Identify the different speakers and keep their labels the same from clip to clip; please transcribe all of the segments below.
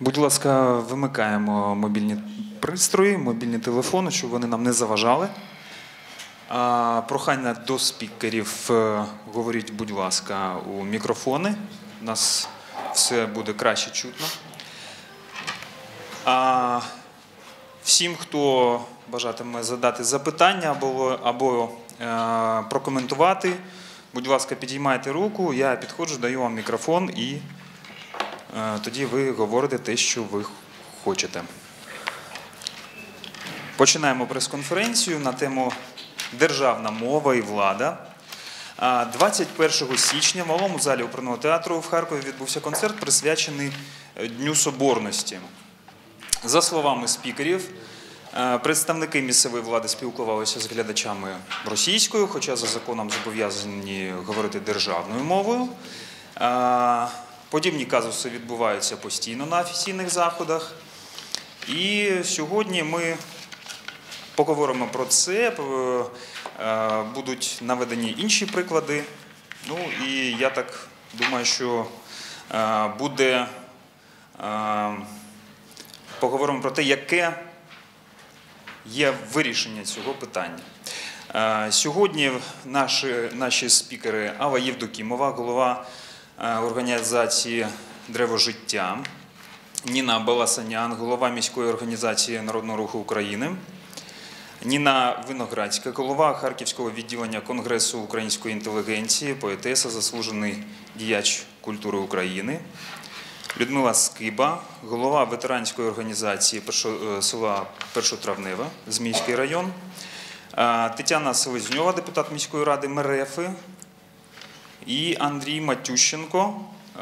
Speaker 1: Будь ласка, вимикаємо мобільні пристрої, мобільні телефони, щоб вони нам не заважали. А, прохання до спікерів. е, Говоріть, будь ласка, у мікрофони. У нас все буде краще чутно. А, всім, хто бажатиме задати запитання або, або е, прокоментувати, будь ласка, підіймайте руку, я підходжу, даю вам мікрофон і тоді ви говорите те, що ви хочете. Починаємо прес-конференцію на тему Державна мова і влада. 21 січня в малому залі оперного театру в Харкові відбувся концерт, присвячений е, Дню Соборності. За словами спікерів, е, представники місцевої влади спілкувалися з глядачами російською, хоча за законом зобов'язані говорити державною мовою. Подібні казуси відбуваються постійно на офіційних заходах. І сьогодні ми поговоримо про це. е, Будуть наведені інші приклади. Ну і я так думаю, що е, буде. е, Поговоримо про те, яке є вирішення цього питання. Сьогодні наші, наші спікери Ава Євдокімова, голова організації Древо життя, Ніна Баласанян, голова міської організації Народного руху України, Ніна Виноградська, голова Харківського відділення Конгресу української інтелігенції, поетеса, заслужений діяч культури України. Людмила Скиба, голова ветеранської організації е, села Першотравневе, Зміївський район. Е, Тетяна Селезньова, депутат міської ради Мерефи. І Андрій Матющенко, е,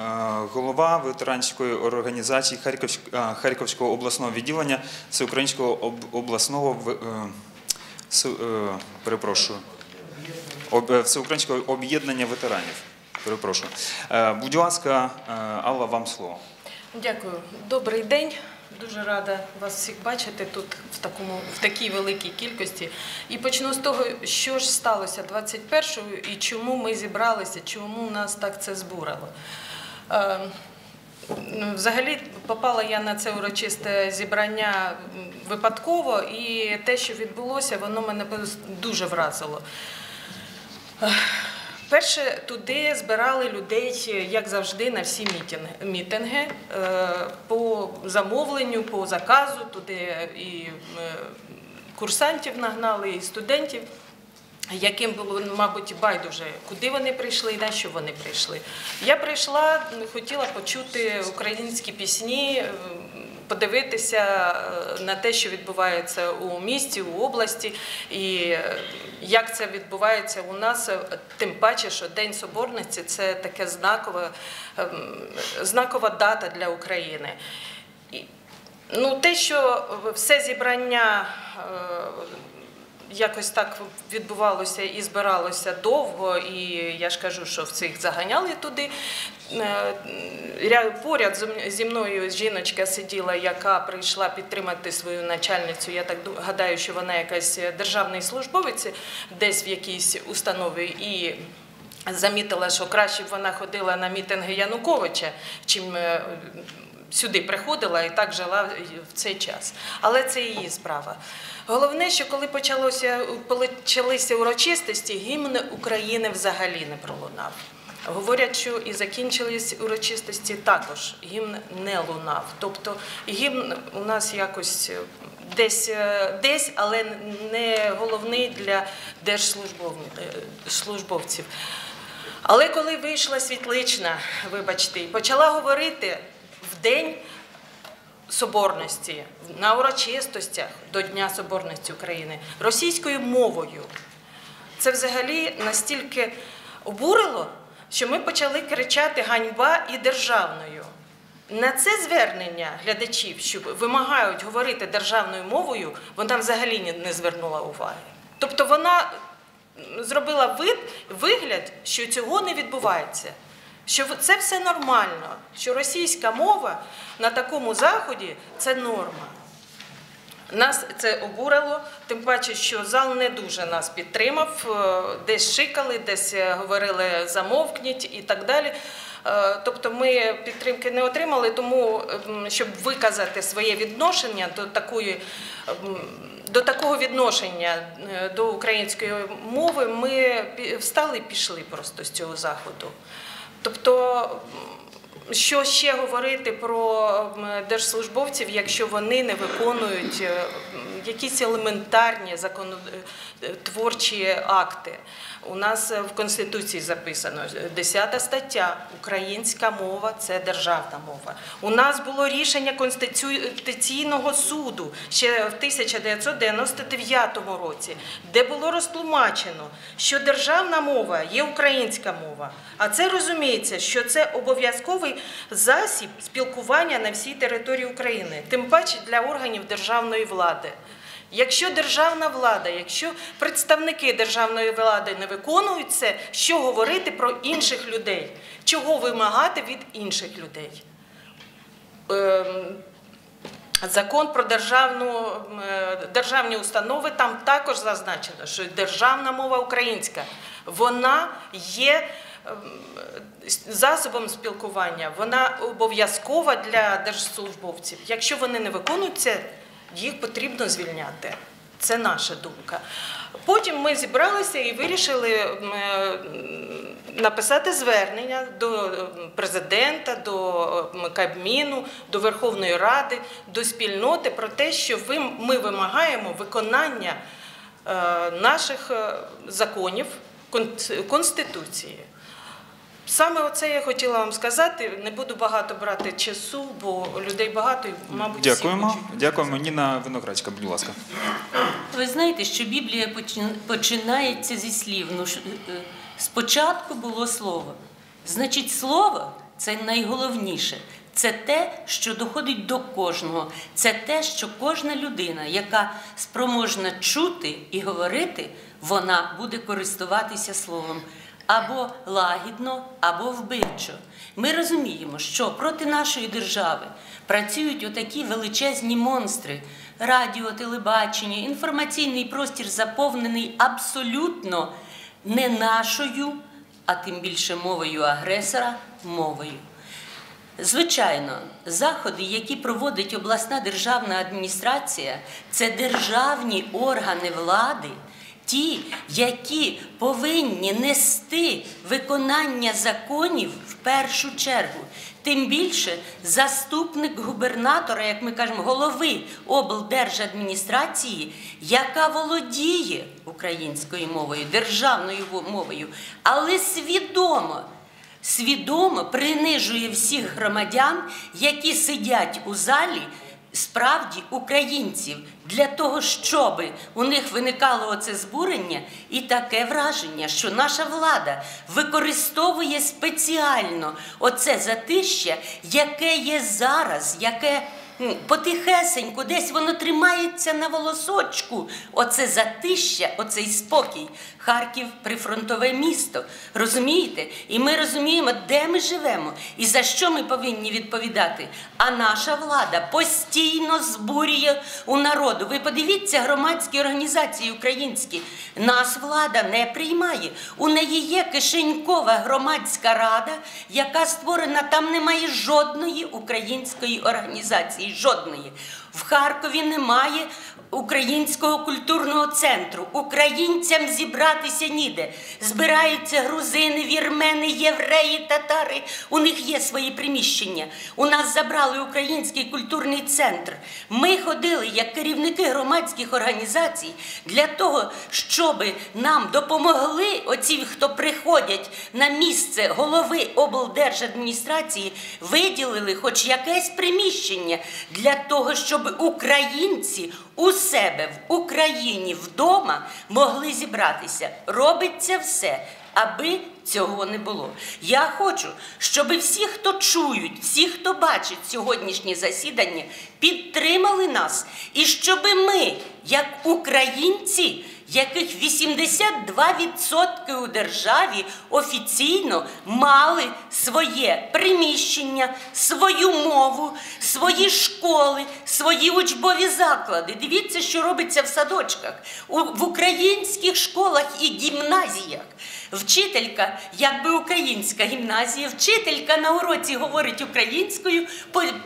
Speaker 1: голова ветеранської організації е, Харківського обласного відділення Всеукраїнського обласного е, перепрошую, Всеукраїнського об'єднання ветеранів. Перепрошую. Будь ласка, Алла, вам слово.
Speaker 2: Дякую. Добрий день. Дуже рада вас всіх бачити тут в такому в такій великій кількості. І почну з того, що ж сталося 21-го і чому ми зібралися, чому нас так це збурило. Е, ну, Взагалі попала я на це урочисте зібрання випадково, і те, що відбулося, воно мене дуже вразило. Перше, туди збирали людей, як завжди, на всі мітинги, е, по замовленню, по заказу. Туди і е, курсантів нагнали, і студентів, яким було, мабуть, байдуже, куди вони прийшли і на що вони прийшли. Я прийшла, хотіла почути українські пісні. Подивитися е, на те, що відбувається у місті, у області, і е, як це відбувається у нас, е, тим паче, що День Соборності це таке знакове, ем, знакова дата для України. Ну, те, що все зібрання якось так відбувалося і збиралося довго, і я ж кажу, що всіх заганяли туди. Е, Поряд зі мною жіночка сиділа, яка прийшла підтримати свою начальницю. Я так гадаю, що вона якась державний службовець десь в якійсь установі. І замітила, що краще б вона ходила на мітинги Януковича, чим е, сюди приходила і так жила в цей час. Але це її справа. Головне, що коли почалося, почалися урочистості, гімн України взагалі не пролунав. Говорять, що і закінчились урочистості також. Гімн не лунав. Тобто гімн у нас якось десь, е, десь але не головний для держслужбовців. Але коли вийшла світлична, вибачте, і почала говорити день соборності, на урочистостях до Дня Соборності України російською мовою, це взагалі настільки обурило, що ми почали кричати ганьба і державною. На це звернення глядачів, що вимагають говорити державною мовою, вона взагалі не звернула уваги. Тобто вона зробила вигляд, що цього не відбувається, що це все нормально, що російська мова на такому заході це норма. Нас це обурило, тим паче, що зал не дуже нас підтримав, е, десь шикали, десь е, говорили замовкніть і так далі. Е, Тобто ми підтримки не отримали, тому ем, щоб виказати своє відношення до такої. ем, До такого відношення до української мови ми встали і пішли просто з цього заходу. Тобто, що ще говорити про держслужбовців, якщо вони не виконують е, якісь елементарні законотворчі акти? У нас е, в Конституції записано 10 стаття Українська мова це державна мова. У нас було рішення Конституційного суду ще в 1999 році, де було розтлумачено, що державна мова є українська мова. А це розуміється, що це обов'язковий засіб спілкування на всій території України, тим паче для органів державної влади. Якщо державна влада, якщо представники державної влади не виконують це, що говорити про інших людей? Чого вимагати від інших людей? Ем, Закон про державну, е, державні установи там також зазначено, що державна мова українська, вона є ем, засобом спілкування, вона обов'язкова для держслужбовців. Якщо вони не виконують це, їх потрібно звільняти. Це наша думка. Потім ми зібралися і вирішили е, написати звернення до е, президента, до е, Кабміну, до Верховної Ради, до спільноти про те, що ми вимагаємо виконання наших законів Конституції. Саме оце я хотіла вам сказати. Не буду багато брати часу, бо людей багато і, мабуть, всі
Speaker 1: Дякуємо.
Speaker 2: хочуть.
Speaker 1: Дякуємо. Ніна Виноградська, будь ласка.
Speaker 3: Ви знаєте, що Біблія почин- починається зі слів. Ну, е, е, спочатку було слово. Значить, слово це найголовніше. Це те, що доходить до кожного. Це те, що кожна людина, яка спроможна чути і говорити, вона буде користуватися словом або лагідно, або вбивчо. Ми розуміємо, що проти нашої держави працюють отакі величезні монстри. Радіо, телебачення, інформаційний простір заповнений абсолютно не нашою, а тим більше мовою агресора, мовою. Звичайно, заходи, які проводить обласна державна адміністрація, це державні органи влади, ті, які повинні нести виконання законів в першу чергу. Тим більше заступник губернатора, як ми кажемо, голови облдержадміністрації, яка володіє українською мовою, державною мовою, але свідомо свідомо принижує всіх громадян, які сидять у залі, справді українців, для того, щоб у них виникало оце збурення і таке враження, що наша влада використовує спеціально оце затища, яке є зараз, яке. М, Потихесенько, десь воно тримається на волосочку. Оце затища, оцей спокій. Харків прифронтове місто. Розумієте? І ми розуміємо, де ми живемо і за що ми повинні відповідати. А наша влада постійно збурює у народу. Ви подивіться, громадські організації українські. Нас влада не приймає. У неї є кишенькова громадська рада, яка створена, там немає жодної української організації. Жодної. В Харкові немає українського культурного центру. Українцям зібратися ніде. Збираються грузини, вірмени, євреї, татари. У них є свої приміщення. У нас забрали український культурний центр. Ми ходили як керівники громадських організацій для того, щоб нам допомогли оці, хто приходять на місце голови облдержадміністрації, виділили хоч якесь приміщення для того, щоб українці у себе в Україні вдома могли зібратися. Робиться все. Аби цього не було. Я хочу, щоб всі, хто чують, всі, хто бачить сьогоднішнє засідання, підтримали нас, і щоб ми, як українці, яких 82% у державі офіційно мали своє приміщення, свою мову, свої школи, свої учбові заклади. Дивіться, що робиться в садочках, в українських школах і гімназіях. Вчителька, якби українська гімназія, вчителька на уроці говорить українською,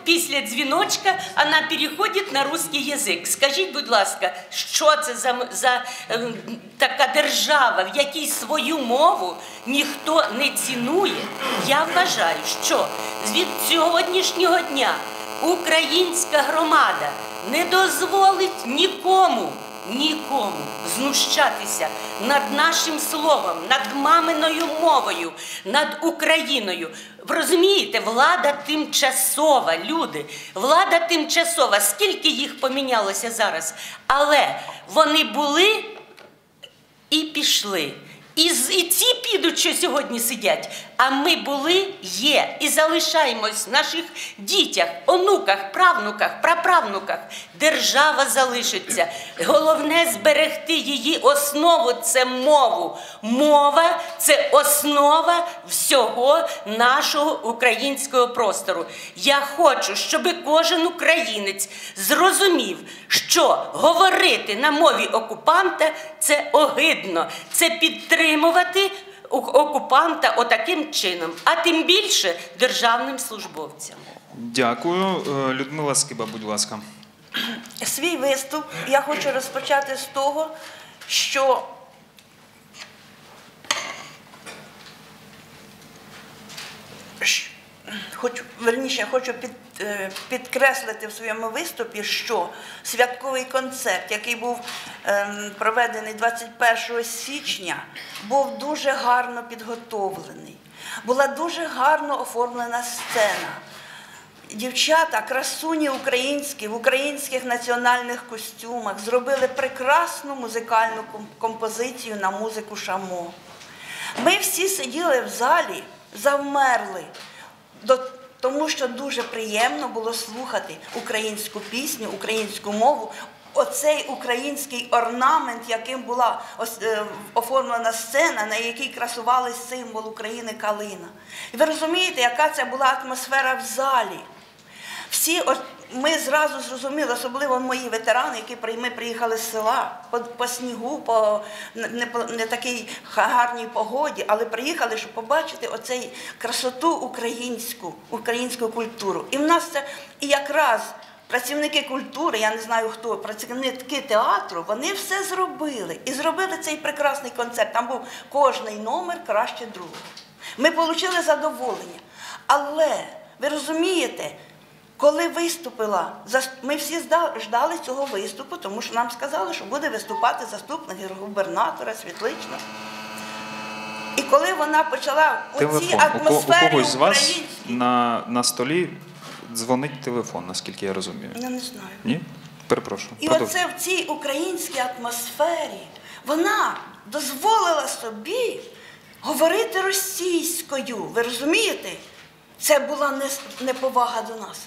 Speaker 3: після дзвіночка вона переходить на русський язик. Скажіть, будь ласка, що це за, за ем, така держава, в якій свою мову ніхто не цінує? Я вважаю, що від сьогоднішнього дня українська громада не дозволить нікому, нікому знущатися над нашим словом, над маминою мовою, над Україною. Розумієте, влада тимчасова, люди, влада тимчасова. Скільки їх помінялося зараз? Але вони були і пішли. І, і ці підуть, що сьогодні сидять. А ми були, є і залишаємось в наших дітях, онуках, правнуках, праправнуках. Держава залишиться. Головне зберегти її основу це мову. Мова це основа всього нашого українського простору. Я хочу, щоб кожен українець зрозумів, що говорити на мові окупанта це огидно, це підтримувати окупанта отаким чином, а тим більше державним службовцям.
Speaker 1: Дякую. Е, Людмила Скиба, будь ласка.
Speaker 4: Свій виступ я хочу розпочати з того, що Хочу, верніше, хочу під, е, підкреслити в своєму виступі, що святковий концерт, який був ем, проведений 21 січня, був дуже гарно підготовлений. Була дуже гарно оформлена сцена. Дівчата, красуні українські в українських національних костюмах зробили прекрасну музикальну композицію на музику Шамо. Ми всі сиділи в залі, завмерли, до, тому що дуже приємно було слухати українську пісню, українську мову. Оцей український орнамент, яким була е, оформлена сцена, на якій красувалась символ України калина. І ви розумієте, яка це була атмосфера в залі? Всі ми зразу зрозуміли, особливо мої ветерани, які ми приїхали з села по, по снігу, по не, по- не такій гарній погоді, але приїхали, щоб побачити оцей красоту українську, українську культуру. І в нас це і якраз працівники культури, я не знаю хто, працівники театру, вони все зробили і зробили цей прекрасний концерт. Там був кожний номер краще другого. Ми отримали задоволення. Але ви розумієте, коли виступила, ми всі ждали цього виступу, тому що нам сказали, що буде виступати заступник губернатора Світлична. І коли вона почала у цій
Speaker 1: Телефон. У,
Speaker 4: атмосфері
Speaker 1: когось з вас на, на столі дзвонить телефон, наскільки я розумію.
Speaker 4: я не знаю.
Speaker 1: Ні? Перепрошую.
Speaker 4: І
Speaker 1: Продовжуйте.
Speaker 4: оце в цій українській атмосфері вона дозволила собі говорити російською. Ви розумієте? Це була не- неповага до нас.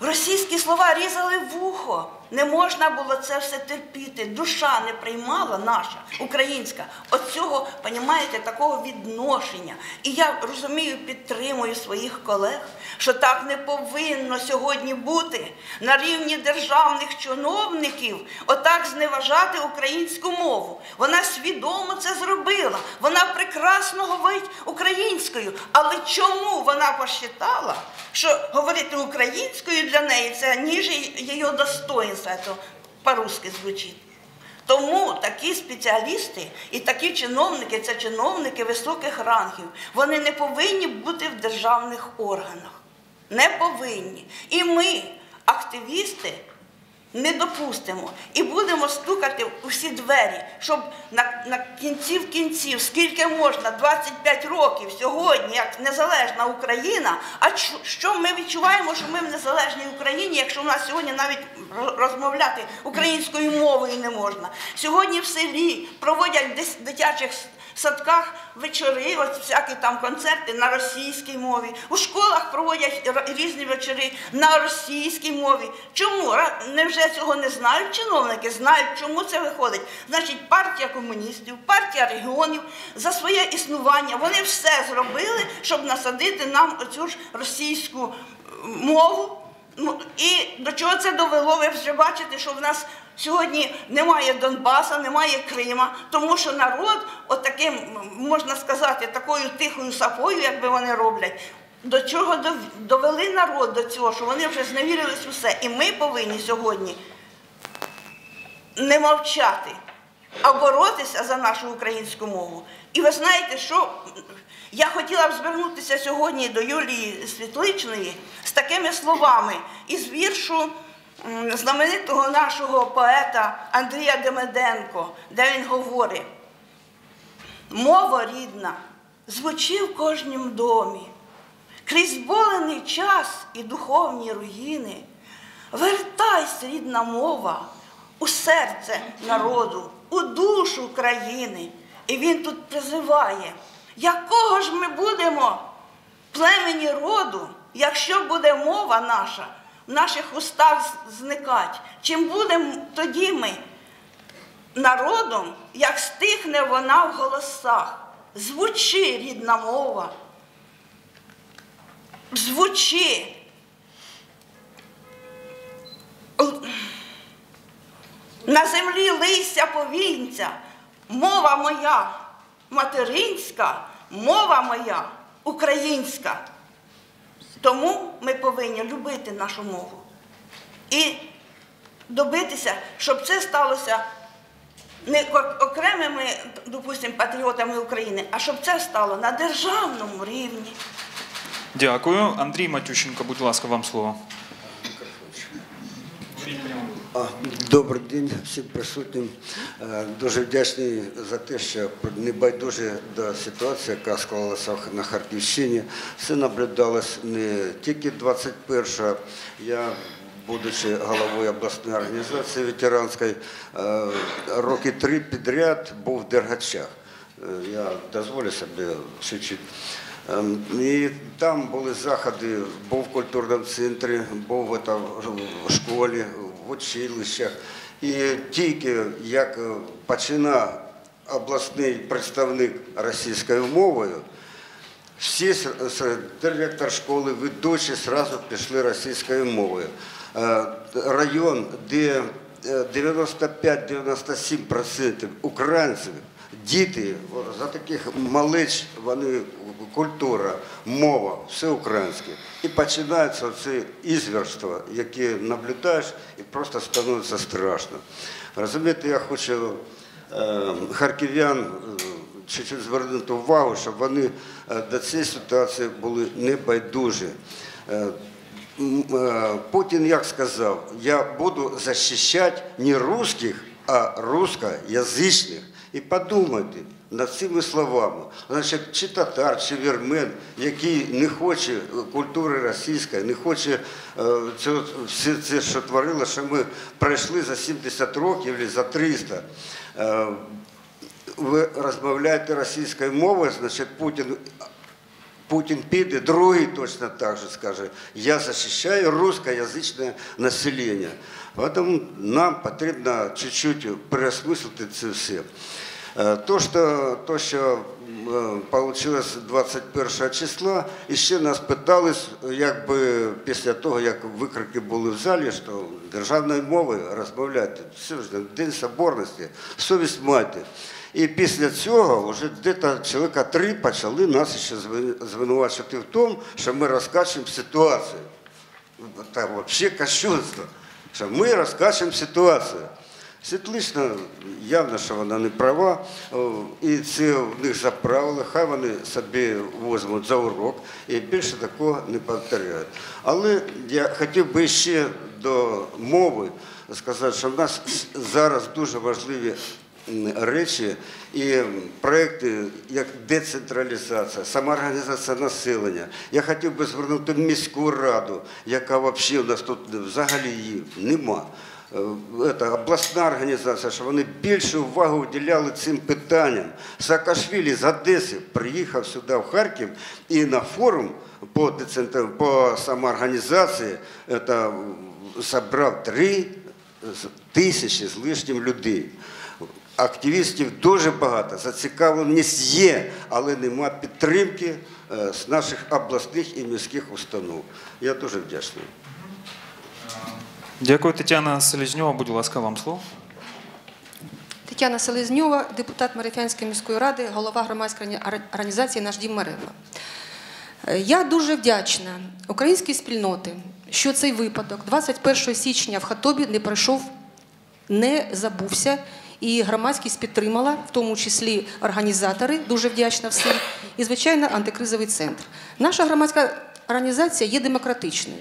Speaker 4: Російські слова різали вухо. Не можна було це все терпіти. Душа не приймала наша, українська, от цього, понімаєте, такого відношення. І я розумію, підтримую своїх колег, що так не повинно сьогодні бути на рівні державних чиновників, отак зневажати українську мову. Вона свідомо це зробила. Вона прекрасно говорить українською. Але чому вона посчитала, що говорити українською для неї це ніже її достоинства, то по-русски звучить. Тому такі спеціалісти і такі чиновники, це чиновники високих рангів, вони не повинні бути в державних органах. Не повинні. І ми, активісти, не допустимо і будемо стукати у всі двері, щоб на, на кінців кінців, скільки можна, 25 років сьогодні, як незалежна Україна. А що ми відчуваємо, що ми в незалежній Україні, якщо в нас сьогодні навіть ро- розмовляти українською мовою не можна? Сьогодні в селі проводять дитячих садках вечори, от всякі там концерти на російській мові. У школах проводять різні вечори на російській мові. Чому? Невже цього не знають чиновники? Знають, чому це виходить. Значить, партія комуністів, партія регіонів за своє існування вони все зробили, щоб насадити нам оцю ж російську мову. Ну, і до чого це довело? Ви вже бачите, що в нас Сьогодні немає Донбаса, немає Крима, тому що народ, отаким, можна сказати, такою тихою сапою, як би вони роблять, до чого довели народ до цього, що вони вже зневірились усе. І ми повинні сьогодні не мовчати, а боротися за нашу українську мову. І ви знаєте, що я хотіла б звернутися сьогодні до Юлії Світличної з такими словами із віршу знаменитого нашого поета Андрія Демеденко, де він говорить: мова рідна звучи в кожнім домі, крізь болений час і духовні руїни. Вертайся, рідна мова, у серце народу, у душу країни. І він тут призиває, якого ж ми будемо племені роду, якщо буде мова наша в наших устах зникать? Чим будемо тоді ми народом, як стихне вона в голосах? Звучи, рідна мова, звучи. На землі лися повінця, мова моя материнська, мова моя українська. Тому ми повинні любити нашу мову і добитися, щоб це сталося не ок- окремими, допустимо, патріотами України, а щоб це стало на державному рівні.
Speaker 1: Дякую. Андрій Матющенко, будь ласка, вам слово.
Speaker 5: Добрий день всім присутнім. Е, Дуже вдячний за те, що небайдужі до ситуації, яка склалася на Харківщині. Все наблюдалось не тільки 21-го. Я, будучи головою обласної організації ветеранської, е, роки три підряд був в Дергачах. Е, Я дозволю собі чуть-чуть. Ем, І там були заходи, був в культурному центрі, був в школі, училищах. І тільки як е, починав обласний представник російською мовою, всі директор школи, ведучі одразу пішли російською мовою. Е, Район, де е, 95-97% українців, діти, за таких малеч вони культура, мова, все українське. І починається це ізвірство, яке наблюдаєш, і просто становиться страшно. Розумієте, я хочу е, харків'ян чуть-чуть звернути увагу, щоб вони е, до цієї ситуації були небайдужі. Е, е, Путін як сказав, я буду захищати не русських, а русскоязичних. І подумайте над цими словами. Значить, чи татар, чи вірмен, який не хоче культури російської, не хоче е, цього, все це, що творило, що ми пройшли за 70 років або за 300. Е, ви розмовляєте російською мовою, значить Путін, Путін піде, другий точно так же скаже, я захищаю русскоязичне населення. Тому нам потрібно чуть-чуть переосмислити це все. Е, То, що, то, що вийшло 21 числа, і ще нас питали, якби після того, як викрики були в залі, що державною мовою ж День Соборності, совість майте. І після цього вже десь чоловіка три почали нас ще звинувачувати в тому, що ми розкачуємо ситуацію. Це взагалі кощунство, що ми розкачуємо ситуацію. Світлична, явно, що вона не права, і це в них за правило, хай вони собі візьмуть за урок і більше такого не повторяють. Але я хотів би ще до мови сказати, що в нас зараз дуже важливі речі і проекти, як децентралізація, самоорганізація населення. Я хотів би звернути в міську раду, яка взагалі у нас тут взагалі її нема. Е, Це обласна організація, що вони більше уваги уділяли цим питанням. Саакашвілі з Одеси приїхав сюди в Харків і на форум по, децентр... по самоорганізації це, зібрав три тисячі з лишнім людей. Активістів дуже багато, зацікавленість є, але нема підтримки е, з наших обласних і міських установ. Я дуже вдячний.
Speaker 1: Дякую, Тетяна Селезньова. Будь ласка, вам слово.
Speaker 6: Тетяна Селезньова, депутат Марифянської міської ради, голова громадської організації Наш дім Марифа. Я дуже вдячна українській спільноті, що цей випадок 21 січня в Хатобі не пройшов, не забувся. І громадськість підтримала, в тому числі організатори, дуже вдячна всім, і, звичайно, антикризовий центр. Наша громадська організація є демократичною.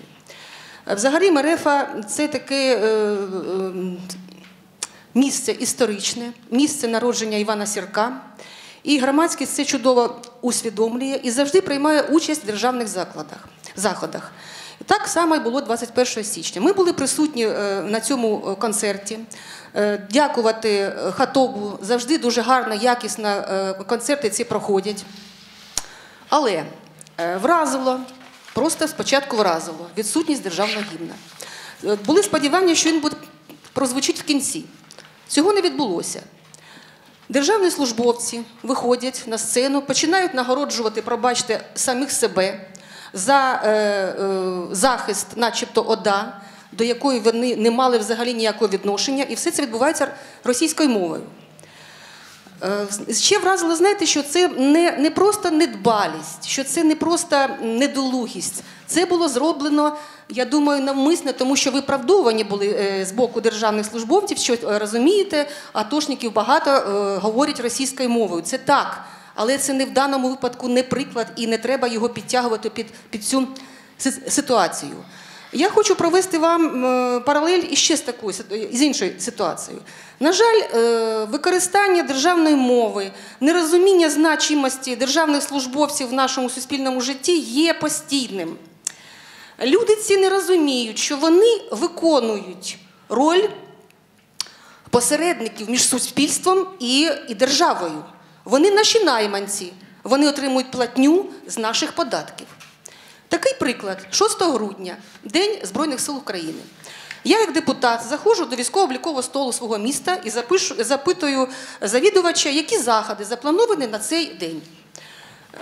Speaker 6: Е, Взагалі, Мерефа це таке е, е, місце історичне, місце народження Івана Сірка. І громадськість це чудово усвідомлює і завжди приймає участь в державних закладах, заходах. Так само і було 21 січня. Ми були присутні на цьому концерті. Дякувати Хатобу. Завжди дуже гарно, якісно концерти ці проходять. Але вразило, просто спочатку вразило відсутність державного гімна. Е, Були сподівання, що він буде прозвучить в кінці. Цього не відбулося. Державні службовці виходять на сцену, починають нагороджувати, пробачте, самих себе за е, е, захист, начебто ОДА, до якої вони не мали взагалі ніякого відношення, і все це відбувається російською мовою. Е, Ще вразило, знаєте, що це не, не просто недбалість, що це не просто недолугість. Це було зроблено, я думаю, навмисно, тому що виправдовані були е, з боку державних службовців, що е, розумієте, атошників багато говорять російською мовою. Це так, але це не в даному випадку не приклад і не треба його підтягувати під, під цю ситуацію. Я хочу провести вам е, паралель іще з такою з іншою ситуацією. На жаль, е, використання державної мови, нерозуміння значимості державних службовців в нашому суспільному житті є постійним. Люди ці не розуміють, що вони виконують роль посередників між суспільством і, і державою. Вони наші найманці, вони отримують платню з наших податків. Такий приклад: 6 грудня, День Збройних сил України. Я, як депутат, заходжу до військово-облікового столу свого міста і запишу, запитую завідувача, які заходи заплановані на цей день.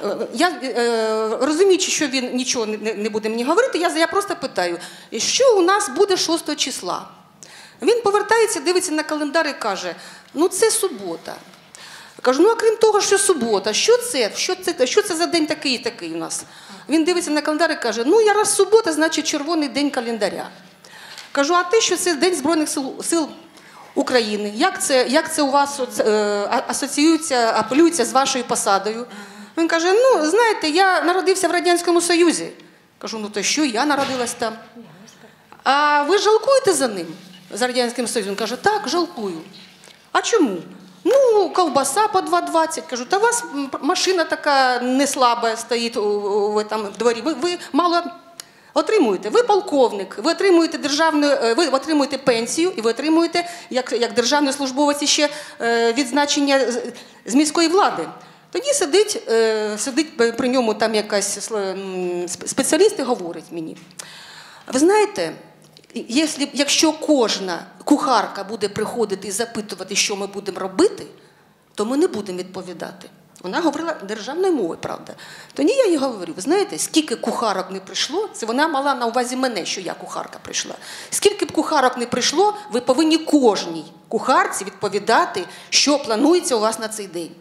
Speaker 6: Е, Я е, розуміючи, що він нічого не, буде мені говорити, я, я просто питаю, що у нас буде 6 числа. Він повертається, дивиться на календар і каже: ну це субота. Кажу, ну а крім того, що субота, що це? Що це, що це за день такий і такий у нас? Він дивиться на календар і каже: ну я раз субота, значить червоний день календаря. Кажу, а те, що це День Збройних сил, сил України. Як це, як це у вас е, асоціюється, апелюється з вашою посадою? Він каже: ну, знаєте, я народився в Радянському Союзі. Кажу, ну то що, я народилась там. А ви жалкуєте за ним, за Радянським Союзом? Він каже, так, жалкую. А чому? Ну, ковбаса по 2,20. Кажу, та у вас машина така не слаба стоїть у, у, там в дворі. Ви, ви мало отримуєте. Ви полковник, ви отримуєте державну, е, ви отримуєте пенсію і ви отримуєте як, як державний службовець ще е, відзначення з, міської влади. Тоді сидить, е, сидить при- ньому там якась спеціаліст і говорить мені. Ви знаєте, якщо, якщо кожна кухарка буде приходити і запитувати, що ми будемо робити, то ми не будемо відповідати. Вона говорила державною мовою, правда. Тоді я їй говорю: ви знаєте, скільки кухарок не прийшло, це вона мала на увазі мене, що я кухарка прийшла. Скільки б кухарок не прийшло, ви повинні кожній кухарці відповідати, що планується у вас на цей день.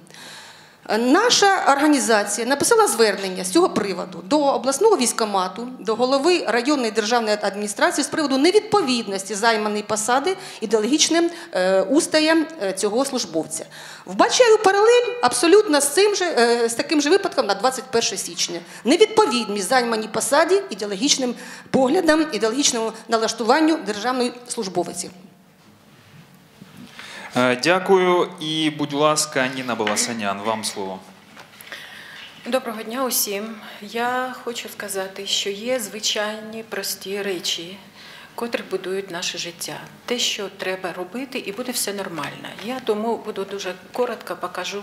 Speaker 6: Наша організація написала звернення з цього приводу до обласного військомату, до голови районної державної адміністрації з приводу невідповідності займаної посади ідеологічним е, устоям е, цього службовця. Вбачаю паралель абсолютно з цим же е, з таким же випадком на 21 січня. Невідповідність займаній посаді ідеологічним поглядам, ідеологічному налаштуванню державної службовиці.
Speaker 1: Е, Дякую. І, будь ласка, Ніна Баласанян, вам слово.
Speaker 7: Доброго дня усім. Я хочу сказати, що є звичайні прості речі, котрі будують наше життя. Те, що треба робити, і буде все нормально. Я тому буду дуже коротко покажу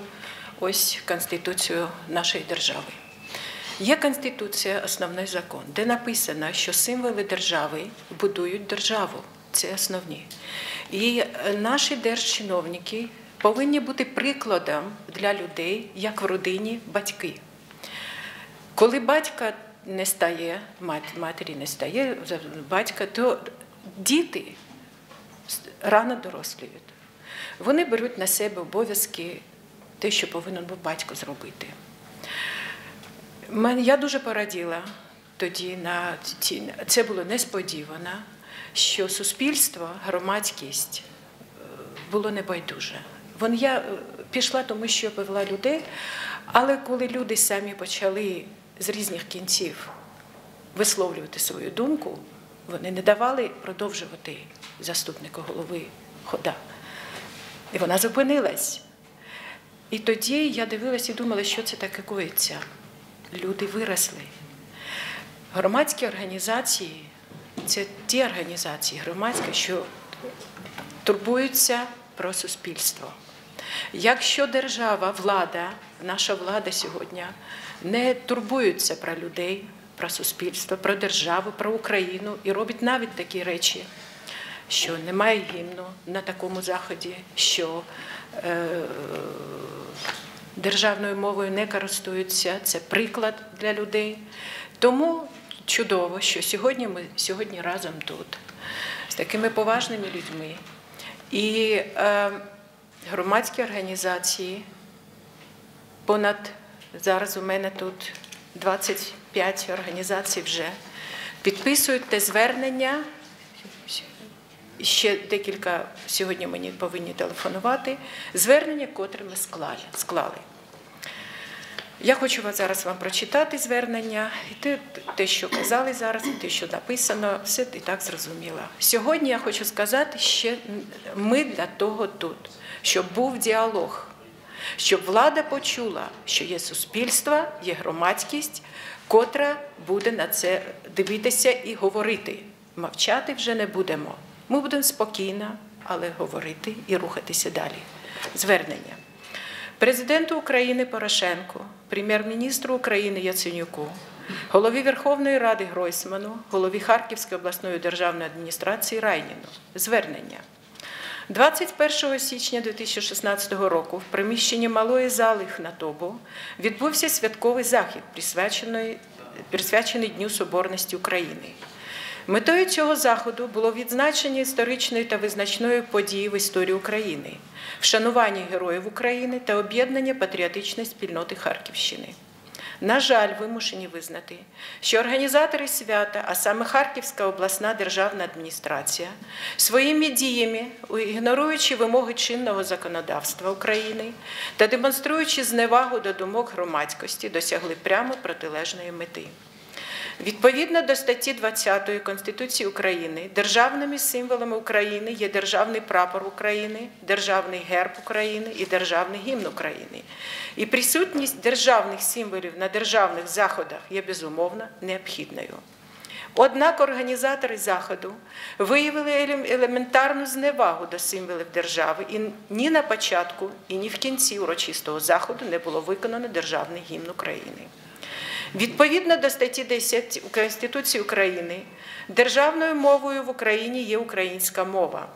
Speaker 7: ось Конституцію нашої держави. Є Конституція, основний закон, де написано, що символи держави будують державу. Це основні. І е, наші держчиновники повинні бути прикладом для людей, як в родині батьки. Коли батька не стає, матері не стає батька, то діти рано доросліють. Вони беруть на себе обов'язки те, що повинен був батько зробити. Я дуже пораділа тоді на це було несподівано, що суспільство, громадськість е, було небайдуже. Вон я е, пішла, тому що повела людей, але коли люди самі почали з різних кінців висловлювати свою думку, вони не давали продовжувати заступнику голови хода. І вона зупинилась. І тоді я дивилась і думала, що це таке коїться. Люди виросли. Громадські організації це ті організації громадські, що турбуються про суспільство. Якщо держава, влада, наша влада сьогодні не турбується про людей, про суспільство, про державу, про Україну і робить навіть такі речі, що немає гімну на такому заході, що е, державною мовою не користуються, це приклад для людей. Тому чудово, що сьогодні ми сьогодні разом тут, з такими поважними людьми. І е, громадські організації, понад зараз у мене тут 25 організацій вже підписують те звернення. Ще декілька сьогодні мені повинні телефонувати. Звернення, котре ми склали. Я хочу зараз вам прочитати звернення, і те, те, що казали зараз, і те, що написано, все і так зрозуміло. Сьогодні я хочу сказати, що ми для того тут, щоб був діалог, щоб влада почула, що є суспільство, є громадськість, котра буде на це дивитися і говорити. Мовчати вже не будемо. Ми будемо спокійно, але говорити і рухатися далі. Звернення. Президенту України Порошенку, прем'єр-міністру України Яценюку, голові Верховної Ради Гройсману, голові Харківської обласної державної адміністрації Райніну. Звернення. 21 січня 2016 року в приміщенні малої зали Хнатобу відбувся святковий захід, присвячений, Дню Соборності України. Метою цього заходу було відзначення історичної та визначної події в історії України, вшанування героїв України та об'єднання патріотичної спільноти Харківщини. На жаль, вимушені визнати, що організатори свята, а саме Харківська обласна державна адміністрація, своїми діями, ігноруючи вимоги чинного законодавства України та демонструючи зневагу до думок громадськості, досягли прямо протилежної мети. Відповідно до статті 20 Конституції України, державними символами України є державний прапор України, державний герб України і державний гімн України. І присутність державних символів на державних заходах є безумовно необхідною. Однак організатори заходу виявили елементарну зневагу до символів держави, і ні на початку, і ні в кінці урочистого заходу не було виконано державний гімн України. Відповідно до статті 10 Конституції України, державною мовою в Україні є українська мова.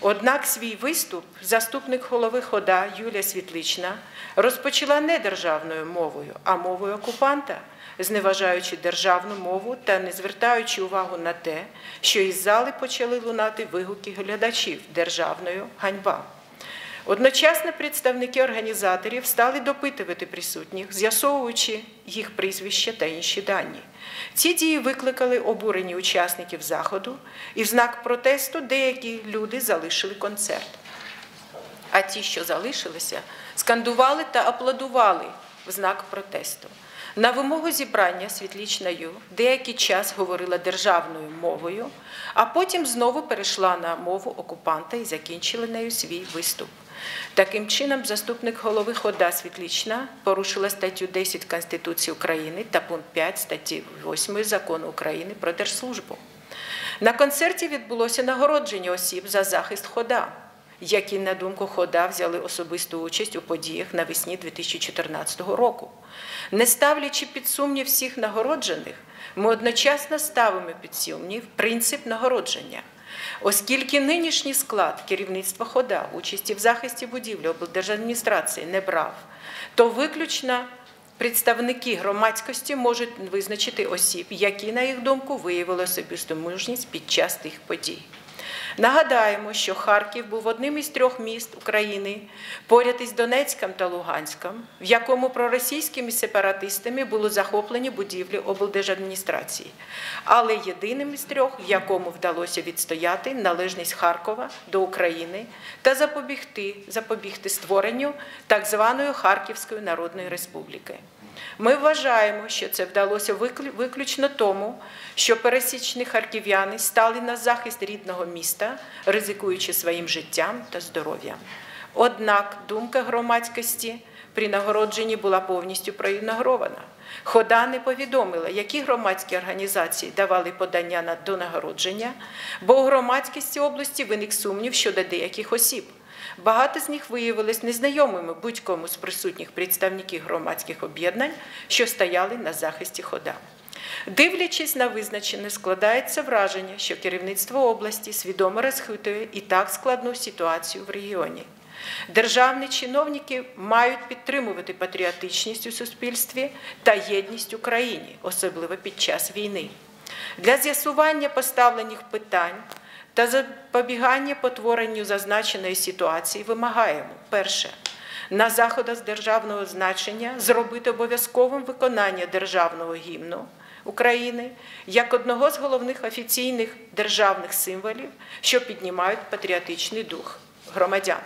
Speaker 7: Однак свій виступ заступник голови хода Юлія Світлична розпочала не державною мовою, а мовою окупанта, зневажаючи державну мову та не звертаючи увагу на те, що із зали почали лунати вигуки глядачів державною ганьба. Одночасно представники організаторів стали допитувати присутніх, з'ясовуючи їх прізвища та інші дані. Ці дії викликали обурені учасників заходу, і в знак протесту деякі люди залишили концерт. А ті, що залишилися, скандували та аплодували в знак протесту. На вимогу зібрання світлічною деякий час говорила державною мовою, а потім знову перейшла на мову окупанта і закінчила нею свій виступ. Таким чином, заступник голови хода Світлічна порушила статтю 10 Конституції України та пункт 5 статті 8 Закону України про держслужбу. На концерті відбулося нагородження осіб за захист хода, які, на думку хода, взяли особисту участь у подіях навесні 2014 року. Не ставлячи під сумнів всіх нагороджених, ми одночасно ставимо під сумнів принцип нагородження. Оскільки нинішній склад керівництва хода участі в захисті будівлі облдержадміністрації не брав, то виключно представники громадськості можуть визначити осіб, які, на їх думку, виявили особисту мужність під час тих подій. Нагадаємо, що Харків був одним із трьох міст України поряд із Донецьком та Луганськом, в якому проросійськими сепаратистами були захоплені будівлі облдержадміністрації, але єдиним із трьох, в якому вдалося відстояти належність Харкова до України та запобігти, запобігти створенню так званої Харківської Народної Республіки. Ми вважаємо, що це вдалося виключно тому, що пересічні харків'яни стали на захист рідного міста, ризикуючи своїм життям та здоров'ям. Однак думка громадськості при нагородженні була повністю проігнорована. Хода не повідомила, які громадські організації давали подання до нагородження, бо у громадськості області виник сумнів щодо деяких осіб. Багато з них виявились незнайомими будь-кому з присутніх представників громадських об'єднань, що стояли на захисті хода. Дивлячись на визначене, складається враження, що керівництво області свідомо розхитує і так складну ситуацію в регіоні. Державні чиновники мають підтримувати патріотичність у суспільстві та єдність Україні, особливо під час війни. Для з'ясування поставлених питань та запобігання потворенню зазначеної ситуації вимагаємо перше. На заходах з державного значення зробити обов'язковим виконання державного гімну України як одного з головних офіційних державних символів, що піднімають патріотичний дух громадян.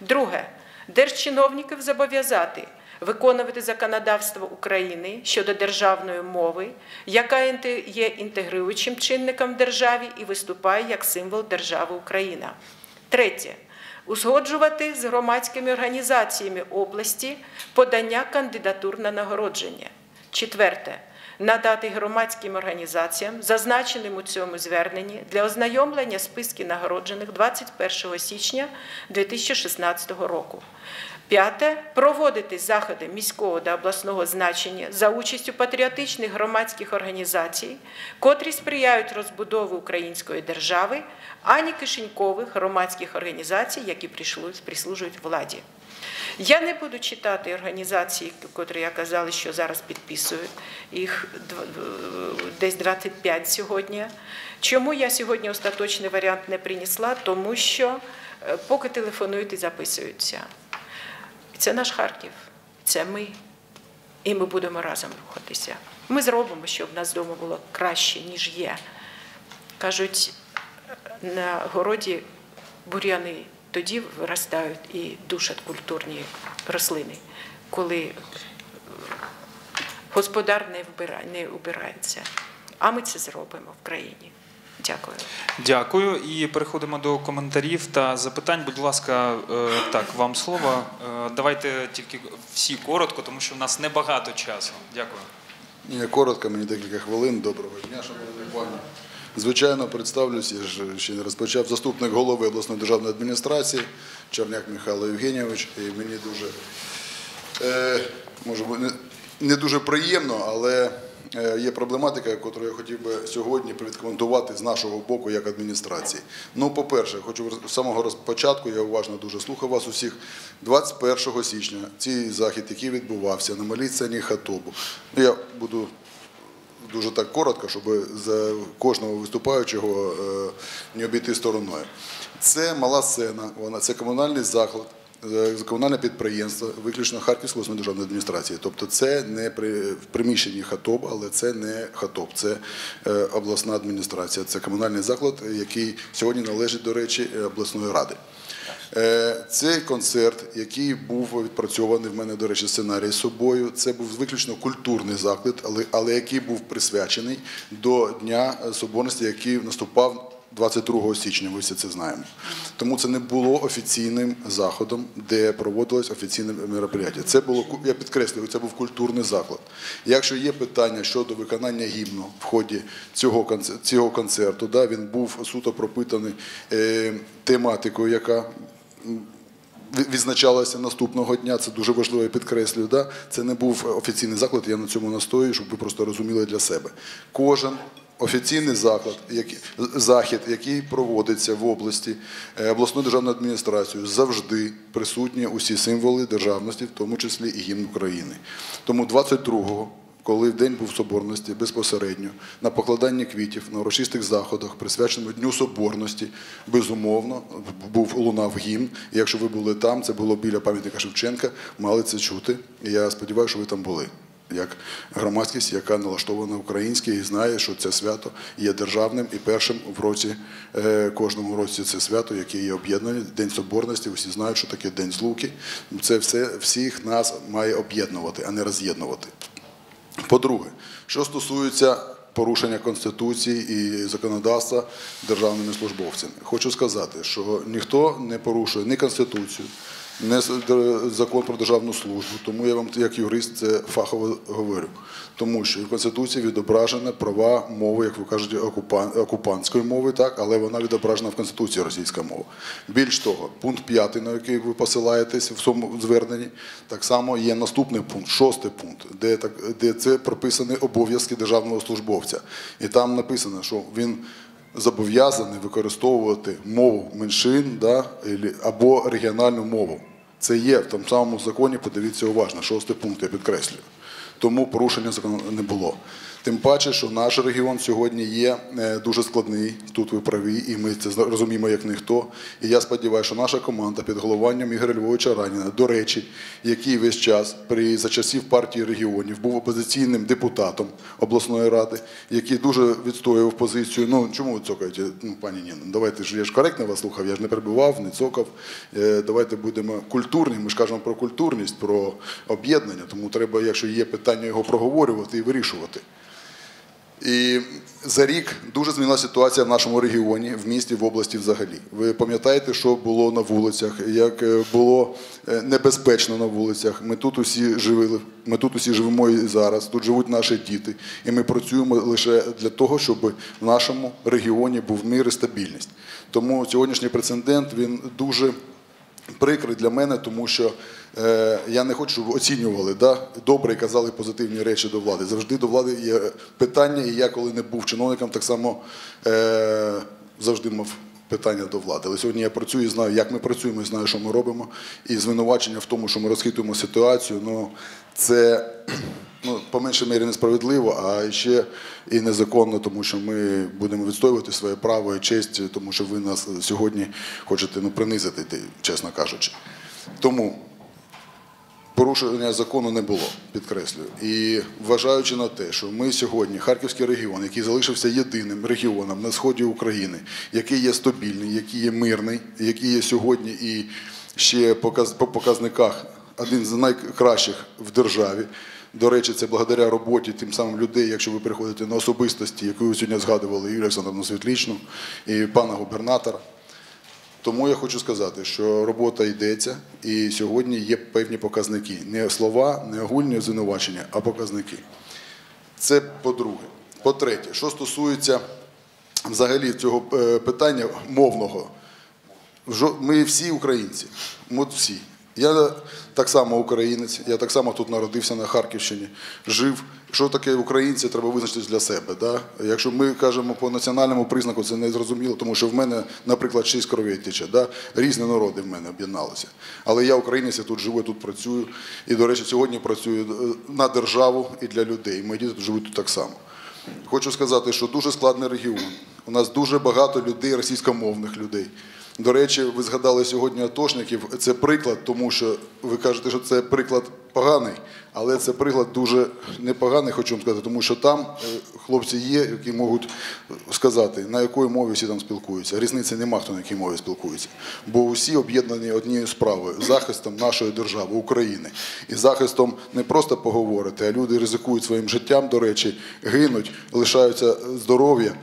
Speaker 7: Друге, держчиновників зобов'язати виконувати законодавство України щодо державної мови, яка є інтегруючим чинником в державі і виступає як символ держави Україна. Третє. Узгоджувати з громадськими організаціями області подання кандидатур на нагородження. Четверте. Надати громадським організаціям, зазначеним у цьому зверненні, для ознайомлення списків нагороджених 21 січня 2016 року. П'яте проводити заходи міського та обласного значення за участю патріотичних громадських організацій, котрі сприяють розбудові української держави, а не кишенькових громадських організацій, які прислужують владі. Я не буду читати організації, котрі я казала, що зараз підписують. Їх десь 25 сьогодні. Чому я сьогодні остаточний варіант не принесла? Тому що е, поки телефонують і записуються. Це наш Харків, це ми. І ми будемо разом рухатися. Ми зробимо, щоб в нас вдома було краще, ніж є. Кажуть, на городі бур'яни тоді виростають і душать культурні рослини, коли е, господар не вбирає, не убирається. А ми це зробимо в країні. Дякую.
Speaker 1: Дякую. І переходимо до коментарів та запитань. Будь ласка, е, так, вам слово. Е, Давайте тільки всі коротко, тому що в нас небагато часу. Дякую.
Speaker 8: Ні, коротко, мені декілька хвилин. Доброго дня, шановні пані. Звичайно, представлюсь, я ж ще не розпочав заступник голови обласної державної адміністрації Черняк Михайло Євгенійович. І мені дуже е, може не, не дуже приємно, але е, є проблематика, яку я хотів би сьогодні відкоментувати з нашого боку як адміністрації. Ну, по-перше, хочу з самого початку, я уважно дуже слухав вас усіх. 21 січня цей захід, який відбувався на малій сцені Хатобу. Ну, я буду дуже так коротко, щоб за кожного виступаючого е, не обійти стороною. Це мала сцена, вона це комунальний заклад. Е, Комунальне підприємство, виключно Харківської обласної державної адміністрації. Тобто це не при в приміщенні ХАТОП, але це не ХАТОП, це е, обласна адміністрація. Це комунальний заклад, який сьогодні належить, до речі, обласної ради. Е, Цей концерт, який був відпрацьований в мене, до речі, сценарій з собою, це був виключно культурний заклад, але, але який був присвячений до Дня Соборності, який наступав 22 січня. Ми всі це знаємо. Тому це не було офіційним заходом, де проводилось офіційне мероприятие. Це було я підкреслюю, це був культурний заклад. Якщо є питання щодо виконання гімну в ході цього концерту, цього концерту, да, він був суто пропитаний е, тематикою, яка ві- відзначалася наступного дня. Це дуже важливо, я підкреслюю. Да? Це не був офіційний заклад, я на цьому настоюю, щоб ви просто розуміли для себе. Кожен офіційний заклад, який, захід, який проводиться в області е, обласною державною адміністрацією, завжди присутні усі символи державності, в тому числі і гімн України. Тому 22-го, коли в день був соборності безпосередньо на покладанні квітів на урочистих заходах, присвяченому Дню Соборності, безумовно був лунав гімн. І якщо ви були там, це було біля пам'ятника Шевченка, мали це чути. І я сподіваюся, що ви там були як громадськість, яка налаштована українське і знає, що це свято є державним і першим в році, е, кожному році це свято, яке є об'єднане. День Соборності, всі знають, що таке День Злуки. Це все всіх нас має об'єднувати, а не роз'єднувати. По-друге, що стосується порушення Конституції і законодавства державними службовцями, хочу сказати, що ніхто не порушує ні Конституцію, с- дер- закон про державну службу. Тому я вам, як юрист, це фахово говорю. Тому що в Конституції відображені права мови, як ви кажете, окупантської мови, так, але вона відображена в Конституції російська мова. Більш того, пункт 5, на який ви посилаєтесь в цьому зверненні, так само є наступний пункт, шостий пункт, де, так, де це прописані обов'язки державного службовця. І там написано, що він зобов'язаний використовувати мову меншин да, або регіональну мову. Це є в тому самому законі, подивіться уважно, шостий пункт я підкреслюю. Тому порушення закону не було. Тим паче, що наш регіон сьогодні є е, дуже складний. Тут ви праві, і ми це розуміємо як ніхто. І я сподіваюся, що наша команда під головуванням Ігоря Львовича Раніна, до речі, який весь час при за часів партії регіонів був опозиційним депутатом обласної ради, який дуже відстоював позицію. Ну чому ви цокаєте? Ну, пані Ніна, давайте ж я ж коректно вас слухав, я ж не перебував, не цокав. Е, Давайте будемо культурні. Ми ж кажемо про культурність, про об'єднання. Тому треба, якщо є питання, його проговорювати і вирішувати. І за рік дуже змінилася ситуація в нашому регіоні, в місті, в області взагалі. Ви пам'ятаєте, що було на вулицях, як е, було е, небезпечно на вулицях. Ми тут усі живили, ми тут усі живемо і зараз. Тут живуть наші діти, і ми працюємо лише для того, щоб в нашому регіоні був мир і стабільність. Тому сьогоднішній прецедент він дуже прикрий для мене, тому що е, я не хочу, щоб оцінювали да, добре і казали позитивні речі до влади. Завжди до влади є питання, і я, коли не був чиновником, так само е, завжди мав питання до влади. Але сьогодні я працюю і знаю, як ми працюємо, і знаю, що ми робимо. І звинувачення в тому, що ми розхитуємо ситуацію, ну це ну, по меншій мірі несправедливо, а ще і незаконно, тому що ми будемо відстоювати своє право і честь, тому що ви нас сьогодні хочете ну, принизити, чесно кажучи. Тому порушення закону не було, підкреслюю. І вважаючи на те, що ми сьогодні, Харківський регіон, який залишився єдиним регіоном на сході України, який є стабільний, який є мирний, який є сьогодні і ще по показниках один з найкращих в державі. До речі, це благодаря роботі тим самим людей, якщо ви приходите на особистості, яку ви сьогодні згадували Юрію Олександровну Світлічну і пана губернатора. Тому я хочу сказати, що робота йдеться, і сьогодні є певні показники. Не слова, не огульні звинувачення, а показники. Це по-друге. По-третє, що стосується взагалі цього е, питання мовного, ми всі українці, от всі. Я так само українець, я так само тут народився на Харківщині, жив. Що таке українці, треба визначити для себе. Да? Якщо ми кажемо по національному признаку, це не зрозуміло, тому що в мене, наприклад, шість кровей тече. Да? Різні народи в мене об'єдналися. Але я українець, я тут живу, я тут працюю. І, до речі, сьогодні працюю е, на державу і для людей. Мої діти живуть тут так само. Хочу сказати, що дуже складний регіон. У нас дуже багато людей, російськомовних людей. До речі, ви згадали сьогодні атошників. Це приклад, тому що ви кажете, що це приклад поганий, але це приклад дуже непоганий, хочу вам сказати, тому що там е, хлопці є, які можуть сказати, на якої мові всі там спілкуються. Різниці нема, хто на якій мові спілкується. Бо усі об'єднані однією справою захистом нашої держави, України. І захистом не просто поговорити, а люди ризикують своїм життям, до речі, гинуть, лишаються здоров'я,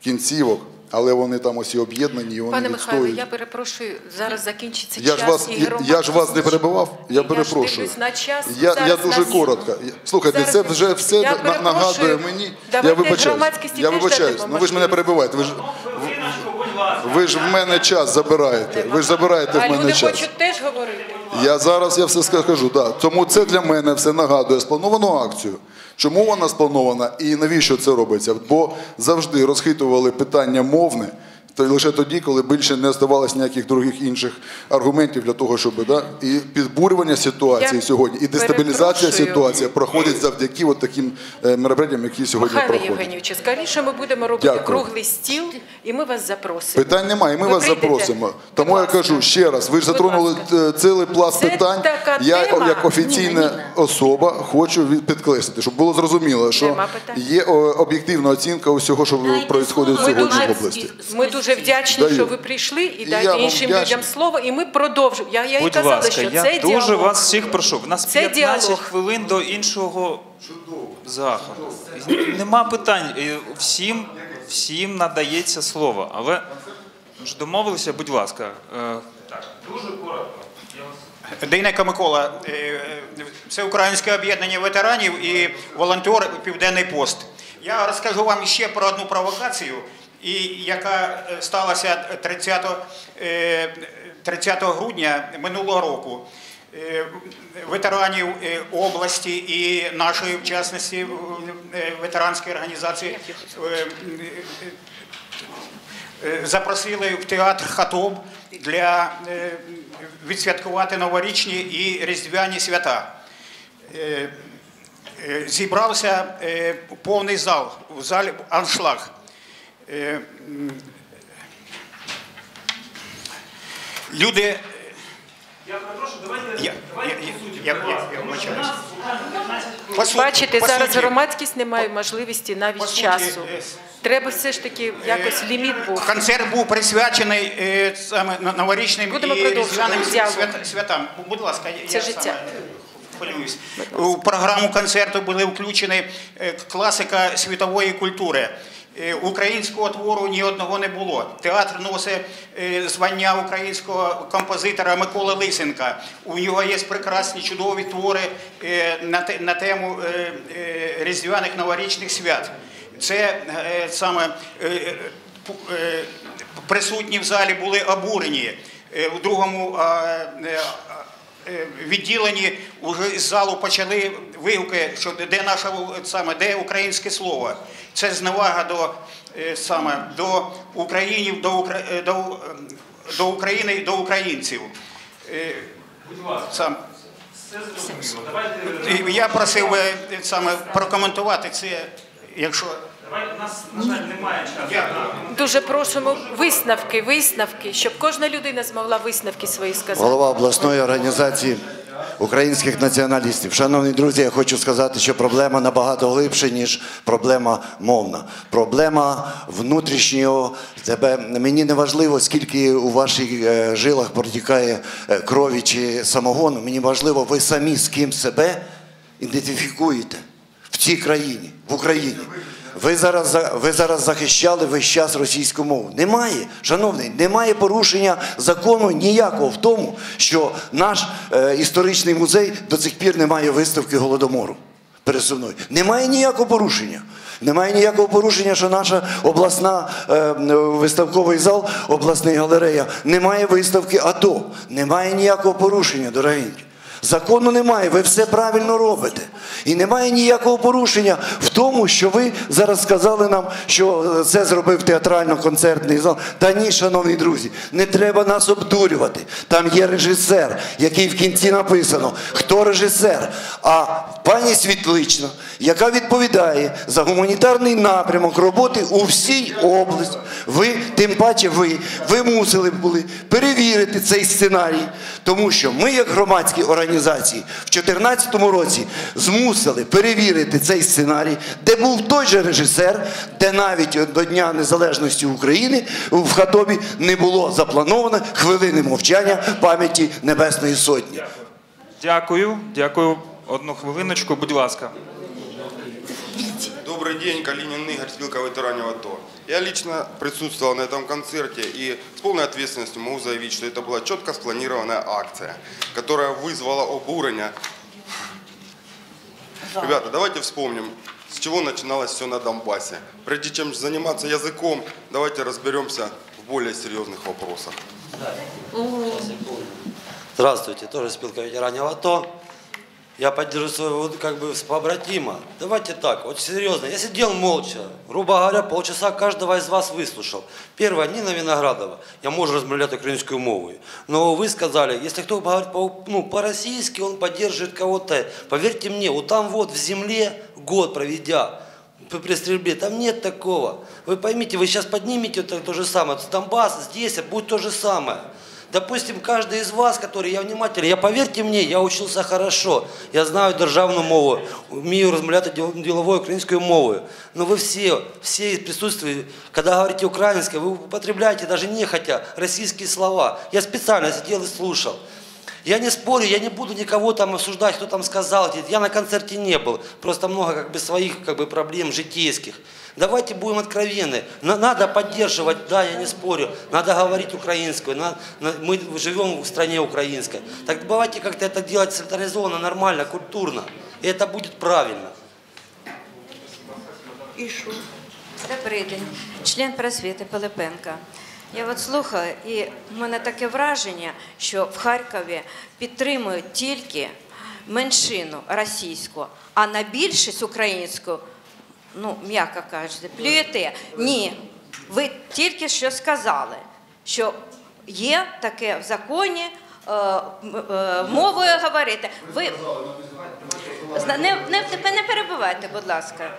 Speaker 8: кінцівок. Але вони там усі об'єднані, і вони
Speaker 7: Пане Михайло,
Speaker 8: відстоюють.
Speaker 7: я перепрошую, зараз закінчиться
Speaker 8: Я
Speaker 7: час
Speaker 8: ж вас,
Speaker 7: і
Speaker 8: я, я ж вас не перебував. Я
Speaker 7: ж
Speaker 8: перепрошую.
Speaker 7: дивлюсь на час,
Speaker 8: я,
Speaker 7: зараз
Speaker 8: я дуже
Speaker 7: нас-
Speaker 8: коротко. Слухайте,
Speaker 7: Зараз
Speaker 8: це вже все
Speaker 7: Я
Speaker 8: нагадує мені. Я
Speaker 7: Давайте
Speaker 8: вибачаюсь.
Speaker 7: громадськості
Speaker 8: Я вибачаюсь. Ну ви ж мене перебиваєте. Ви ж ви ж в мене час забираєте. Ви ж забираєте
Speaker 7: А
Speaker 8: в мене
Speaker 7: люди
Speaker 8: час.
Speaker 7: хочуть теж говорити.
Speaker 8: Я зараз я все скажу. Да. Тому це для мене все нагадує сплановану акцію. Чому вона спланована і навіщо це робиться? Бо завжди розхитували питання мовне. Та лише тоді, коли більше не оставалось ніяких других інших аргументів для того, щоб да, і підбурювання ситуації
Speaker 7: Я
Speaker 8: сьогодні, і дестабілізація ситуації проходить завдяки от таким е, мероприятиям, які сьогодні
Speaker 7: Михайло
Speaker 8: проходять.
Speaker 7: Євгенійович, скоріше ми будемо робити
Speaker 8: Дякую.
Speaker 7: круглий стіл, і ми вас запросимо.
Speaker 8: Питань немає, ми
Speaker 7: Ви
Speaker 8: вас
Speaker 7: прийдете?
Speaker 8: запросимо.
Speaker 7: Будь
Speaker 8: Тому я кажу ще раз: ви ж затронули е, цілий пласт
Speaker 7: Це
Speaker 8: питань. Я
Speaker 7: тема.
Speaker 8: як офіційна
Speaker 3: Ніна, Ніна.
Speaker 8: особа хочу від- підкреслити, щоб було зрозуміло, що є об'єктивна оцінка усього, що відбувається сьогодні в області.
Speaker 7: Ми дуже вдячні,
Speaker 8: Даю.
Speaker 7: що ви прийшли і
Speaker 8: І
Speaker 7: дайте іншим
Speaker 8: вдячний.
Speaker 7: людям слово, і ми продовжимо. Я, я і
Speaker 1: Будь
Speaker 7: казала,
Speaker 1: ласка,
Speaker 7: що
Speaker 1: я
Speaker 7: це
Speaker 1: дуже
Speaker 7: діалог.
Speaker 1: вас всіх прошу. В нас
Speaker 7: Це
Speaker 1: 15
Speaker 7: діалог.
Speaker 1: хвилин до іншого заходу. Нема питань. Всім, всім надається слово. Але ми ж домовилися, будь ласка. е, Так, дуже коротко.
Speaker 9: Дейнека Микола, е, е, Всеукраїнське об'єднання ветеранів і волонтер Південний Пост. Я розкажу вам ще про одну провокацію, і яка е, сталася 30, е, 30 грудня минулого року. Е, Ветеранів е, області і нашої, е, ветеранської організації е, е, запросили в театр Хатоб для е, відсвяткувати новорічні і різдвяні свята. Е, е, Зібрався е, повний зал, в залі аншлаг. Е, Люди.
Speaker 1: Я прошу, давайте.
Speaker 9: Я, я, я, я, я, я
Speaker 7: Бачите,
Speaker 9: по
Speaker 7: зараз громадськість не має можливості навіть часу.
Speaker 9: е,
Speaker 7: Треба все ж таки якось ліміт був.
Speaker 9: Концерт був присвячений е, саме новорічним
Speaker 7: Будемо
Speaker 9: і різдвяним свят- святам. Будь ласка, я,
Speaker 7: Це
Speaker 9: я
Speaker 7: життя.
Speaker 9: саме хвилююсь. У програму концерту були включені е, класика світової культури. Е, Українського твору ні одного не було. Театр носить е, звання українського композитора Миколи Лисенка. У нього є прекрасні чудові твори е, на те- на тему різдвяних новорічних свят. Це саме присутні в залі були обурені. У другому е, е, з залу почали вигуки, що де наше саме де українське слово. Це зневага до е, саме до українів, до, е, до, е, до України і до українців. Е, Сам І я просив би саме прокоментувати це, якщо
Speaker 1: Давайте, у нас, на жаль, немає часу.
Speaker 7: Дуже просимо висновки, висновки, щоб кожна людина змогла висновки свої сказати.
Speaker 10: голова обласної організації українських націоналістів. Шановні друзі, я хочу сказати, що проблема набагато глибше, ніж проблема мовна. Проблема внутрішнього тебе. Мені не важливо, скільки у ваших е, жилах протікає е, крові чи самогону. Мені важливо, ви самі з ким себе ідентифікуєте в цій країні, в Україні. Ви зараз, ви зараз захищали весь час російську мову. Немає, шановний, немає порушення закону ніякого в тому, що наш е, історичний музей до цих пір не має виставки голодомору пересувної. Немає ніякого порушення. Немає ніякого порушення, що наша обласна е, виставковий зал, обласна галерея не має виставки АТО. Немає ніякого порушення, дорогенькі. Закону немає, ви все правильно робите. І немає ніякого порушення в тому, що ви зараз сказали нам, що е, це зробив театрально-концертний зал. Та ні, шановні друзі, не треба нас обдурювати. Там є режисер, який в кінці написано, хто режисер. А пані Світлична, яка відповідає за гуманітарний напрямок роботи у всій області. Ви, тим паче, ви, ви мусили були перевірити цей сценарій, тому що ми, як громадські організації, в 2014 році змусили перевірити цей сценарій, де був той же режисер, де навіть до Дня Незалежності України в Хатобі не було заплановано хвилини мовчання пам'яті Небесної Сотні.
Speaker 1: Дякую, дякую. Одну хвилиночку, будь ласка.
Speaker 11: Добрый день, Калинин Игорь, спилка ветеранов АТО. Я лично присутствовал на этом концерте и с полной ответственностью могу заявить, что это была четко спланированная акция, которая вызвала обурение. Ребята, давайте вспомним, с чего начиналось все на Донбассе. Прежде чем заниматься языком, давайте разберемся в более серьезных вопросах.
Speaker 12: Здравствуйте, тоже спилка ветеранов АТО. Я поддержу своего как бы побратима. Давайте так, вот серьезно. Я сидел молча, грубо говоря, полчаса каждого из вас выслушал. Первое, Нина Виноградова. Я можу розмовляти українською мовою. Но вы сказали, если кто говорит по, ну, по-российски, он поддерживает кого-то. Поверьте мне, вот там вот в земле, год проведя, при стрельбе, там нет такого. Вы поймите, вы сейчас поднимете то, то же самое. Донбасс здесь будет то же самое. Допустим, каждый из вас, который я внимательный, я поверьте мне, я учился хорошо, я знаю державну мову, вмію розмовляти діл- діловою українською мовою. Но вы все, все присутствующие, когда говорите украинское, вы употребляете даже нехотя российские слова. Я специально сидел и слушал. Я не спорю, я не буду никого там осуждать, кто там сказал. Я на концерте не был. Просто много как бы своих как бы, проблем житейских. Давайте будем откровенны. На- Надо поддерживать, да, я не спорю. Надо говорить украинскую. На- на- Мы живем в стране украинской. Так давайте как-то это делать солидаризованно, нормально, культурно. И это будет правильно.
Speaker 4: І що?
Speaker 13: Добрий день, член просвіти Пилипенка. Я от слухаю, і в мене таке враження, що в Харкові підтримують тільки меншину російську, а на більшість українську, ну, м'яко кажучи, плюєте. Ні, ви тільки що сказали, що є таке в законі е, е, мовою говорити. Ви не, не, не перебувайте, будь ласка.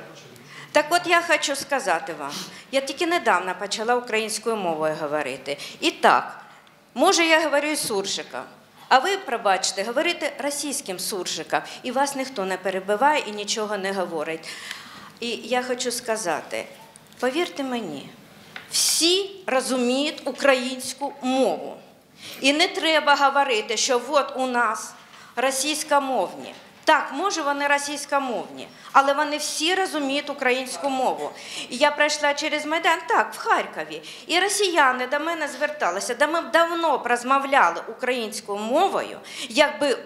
Speaker 13: Так от я хочу сказати вам, я тільки недавно почала українською мовою говорити. І так, може я говорю суржиком, а ви, пробачте, говорите російським суржиком, і вас ніхто не перебиває і нічого не говорить. І я хочу сказати, повірте мені, всі розуміють українську мову. І не треба говорити, що от у нас російськомовні. Так, може, вони російськомовні, але вони всі розуміють українську мову. І я пройшла через Майдан, так, в Харкові. І росіяни до мене зверталися, да ми б давно б розмовляли українською мовою, якби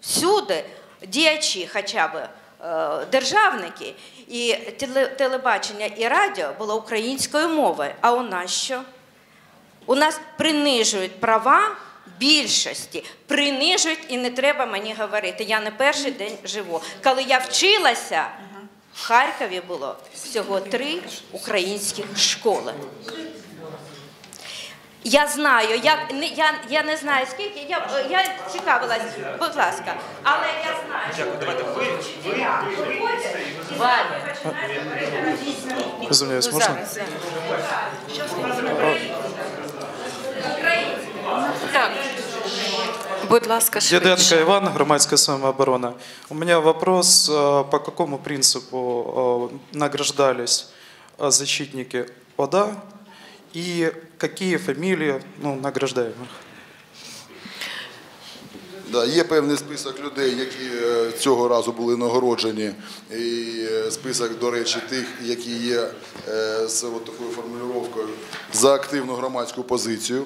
Speaker 13: всюди діячі, хоча б е, державники, і телебачення і радіо було українською мовою. А у нас що? У нас принижують права більшості, принижують і не треба мені говорити. Я не перший день живу. Коли я вчилася, в Харкові було всього три українських школи. Я знаю, як не- я, я не знаю скільки, я, я цікавилась, будь ласка, але я знаю, що
Speaker 1: Дякую, давайте ви, ви,
Speaker 13: виходять і Ваня.
Speaker 14: Извиняюсь, можно?
Speaker 7: Так. Будь ласка, швидше.
Speaker 14: Діденко Іван, громадська самооборона. У меня вопрос, э, по какому принципу э, награждались э, защитники ОДА и какие фамилии ну, награждаемых?
Speaker 8: Да, є певний список людей, які е, цього разу були нагороджені, і е, список, до речі, тих, які є е, з такою формулювання за активну громадську позицію.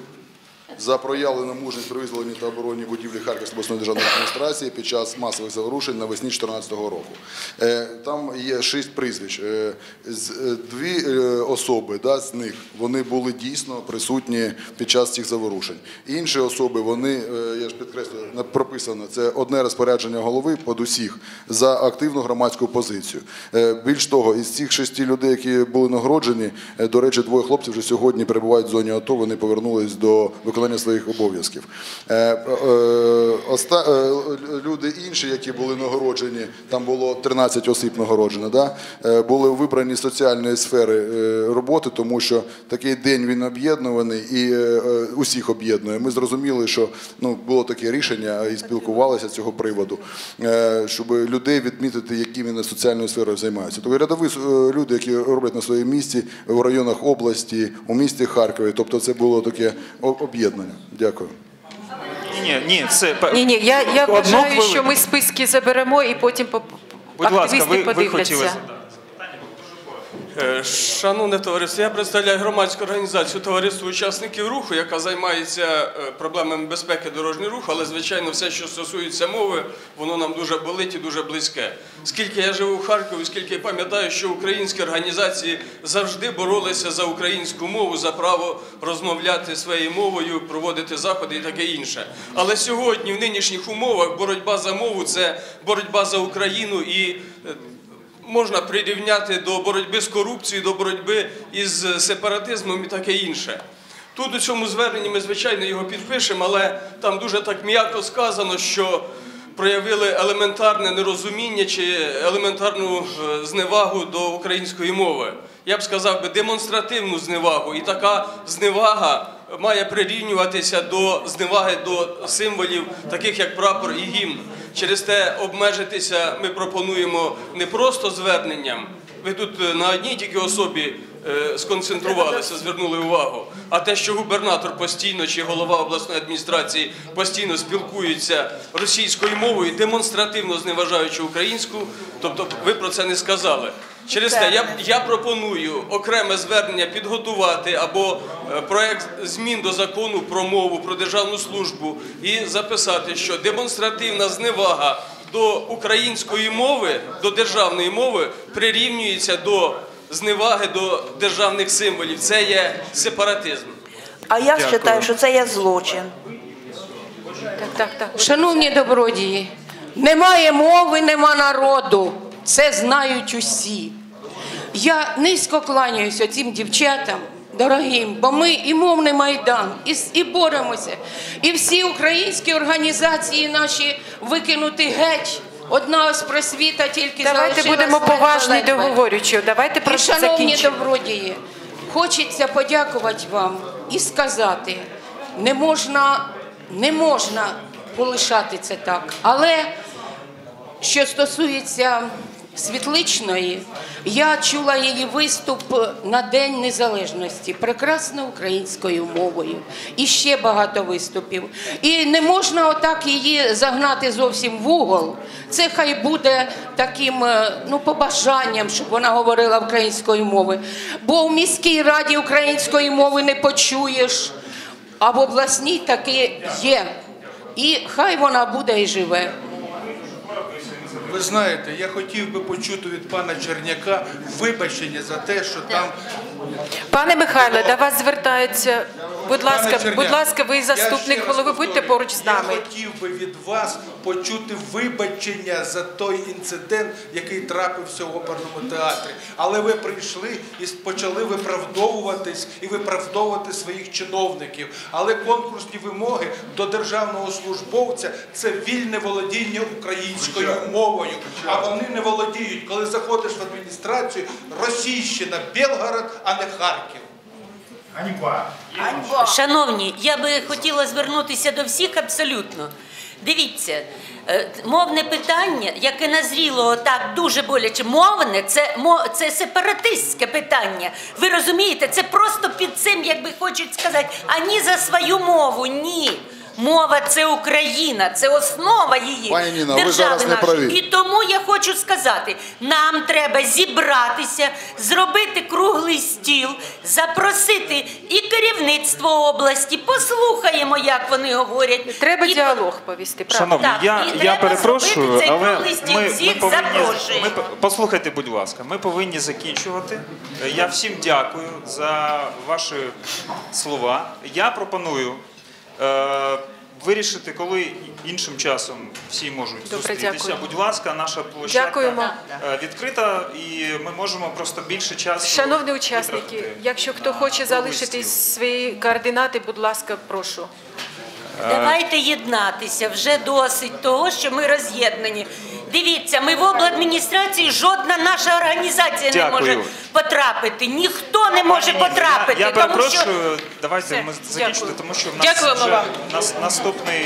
Speaker 8: За проявлену мужність при визволенні та обороні будівлі Харківської обласної державної адміністрації під час масових заворушень навесні 2014 року. Е, Там є шість прізвищ. Е, е, Дві особи да, з них вони були дійсно присутні під час цих заворушень. Інші особи, вони, я ж підкреслюю, прописано, це одне розпорядження голови под усіх за активну громадську позицію. Більш того, із цих шести людей, які були нагороджені, до речі, двоє хлопців вже сьогодні перебувають в зоні АТО, вони повернулись до виконання своїх обов'язків. Е, е, е, Люди інші, які були нагороджені, там було 13 осіб нагороджено, да? були вибрані з соціальної сфери роботи, тому що такий день він об'єднуваний і усіх об'єднує. Ми зрозуміли, що ну, було таке рішення і спілкувалися з цього приводу, щоб людей відмітити, які вони соціальною сферою займаються. Тобто рядові люди, які роблять на своєму місці в районах області, у місті Харкові. Тобто це було таке о- об'єднання. Дякую.
Speaker 1: Ні, ні, все.
Speaker 7: Ні, ні, я, я вважаю,
Speaker 1: хвилину.
Speaker 7: що ми списки заберемо і потім по-
Speaker 1: Будь ласка,
Speaker 7: активісти
Speaker 1: ви, ви
Speaker 7: подивляться.
Speaker 1: хотіли задати.
Speaker 15: Е, Шановне товариство, я представляю громадську організацію товариство учасників руху, яка займається е, проблемами безпеки дорожнього руху, але звичайно, все, що стосується мови, воно нам дуже болить і дуже близьке. Скільки я живу в Харкові, скільки пам'ятаю, що українські організації завжди боролися за українську мову, за право розмовляти своєю мовою, проводити заходи і таке інше. Але сьогодні, в нинішніх умовах, боротьба за мову це боротьба за Україну і е, можна прирівняти до боротьби з корупцією, до боротьби із сепаратизмом і таке інше. Тут у цьому зверненні ми, звичайно, його підпишемо, але там дуже так м'яко сказано, що проявили елементарне нерозуміння чи елементарну е, зневагу до української мови. Я б сказав би демонстративну зневагу. І така зневага має прирівнюватися до зневаги до символів, таких як прапор і гімн. Через те обмежитися ми пропонуємо не просто зверненням. Ви тут е, на одній тільки особі е, сконцентрувалися, звернули увагу. А те, що губернатор постійно чи голова обласної адміністрації постійно спілкуються російською мовою, демонстративно зневажаючи українську, тобто ви про це не сказали. Через те я, я пропоную окреме звернення підготувати або е, проект змін до закону про мову, про державну службу і записати, що демонстративна зневага до української мови, до державної мови прирівнюється до зневаги до державних символів. Це є сепаратизм.
Speaker 4: А я вважаю, що це є злочин.
Speaker 7: Так, так, так.
Speaker 16: Шановні добродії, немає мови, нема народу. Це знають усі. Я низько кланяюся цим дівчатам, дорогим, бо ми і мовний майдан, і, і боремося. І всі українські організації наші викинути геть. Одна ось просвіта тільки
Speaker 7: Давайте будемо поважні
Speaker 16: ледве-ледве.
Speaker 7: договорючі. Давайте просто
Speaker 16: шановні добродії, хочеться подякувати вам і сказати, не можна, не можна полишати це так. Але що стосується Світличної, я чула її виступ на День Незалежності прекрасно українською мовою. І ще багато виступів. І не можна отак її загнати зовсім в угол. Це хай буде таким е, ну, побажанням, щоб вона говорила українською мовою. Бо в міській раді української мови не почуєш, а в обласній таки є. І хай вона буде і живе.
Speaker 17: Ви знаєте, я хотів би почути від пана Черняка вибачення за те, що там
Speaker 7: Пане Михайле, до вас звертаються. Будь ласка,
Speaker 17: Черняк,
Speaker 7: будь ласка, ви заступник голови, будьте поруч з нами.
Speaker 17: Я хотів би від вас почути вибачення за той інцидент, який трапився в оперному театрі. Але ви прийшли і почали виправдовуватись і виправдовувати своїх чиновників. Але конкурсні вимоги до державного службовця це вільне володіння українською мовою. А вони не володіють, коли заходиш в адміністрацію, Російщина, Белгород, а не Харків.
Speaker 11: Ганьба.
Speaker 3: Шановні, я би хотіла звернутися до всіх абсолютно. Дивіться, е, мовне питання, яке назріло отак дуже боляче, мовне, це, це сепаратистське питання. Ви розумієте, це просто під цим, якби хочуть сказати, ані за свою мову, ні. Мова це Україна, це основа її
Speaker 8: Пані Ніно, ви
Speaker 3: держави
Speaker 8: зараз не
Speaker 3: нашої.
Speaker 8: праві.
Speaker 3: І тому я хочу сказати: нам треба зібратися, зробити круглий стіл, запросити і керівництво області. Послухаємо, як вони говорять.
Speaker 7: Треба
Speaker 3: І-
Speaker 7: діалог повісти. правда.
Speaker 1: Шановні,
Speaker 3: Так,
Speaker 1: я,
Speaker 3: і
Speaker 1: я
Speaker 3: треба
Speaker 1: перепрошую,
Speaker 3: зробити цей
Speaker 1: але
Speaker 3: круглий стіл.
Speaker 1: ми, ми
Speaker 3: Всіх
Speaker 1: повинні
Speaker 3: запрошуємо.
Speaker 1: ми, послухайте, будь ласка, ми повинні закінчувати. Е, Я всім дякую за ваші слова. Я пропоную вирішити, коли іншим часом всі можуть
Speaker 7: Добре,
Speaker 1: зустрітися.
Speaker 7: дякую.
Speaker 1: Будь ласка, наша площадка
Speaker 7: Дякуємо.
Speaker 1: е, відкрита, і ми можемо просто більше часу.
Speaker 7: Шановні учасники, якщо хто хоче залишити свої координати, будь ласка, прошу.
Speaker 3: Давайте єднатися. Вже досить того, що ми роз'єднані. Дивіться, ми в обладміністрації жодна наша організація не
Speaker 1: Дякую.
Speaker 3: може потрапити. Ніхто не може потрапити.
Speaker 1: Я, я
Speaker 3: тому що
Speaker 1: перепрошую, давайте
Speaker 3: Все,
Speaker 1: ми закінчимо,
Speaker 3: дякую.
Speaker 1: тому що в нас
Speaker 3: Дякуємо
Speaker 1: вже
Speaker 3: вам.
Speaker 1: нас, наступний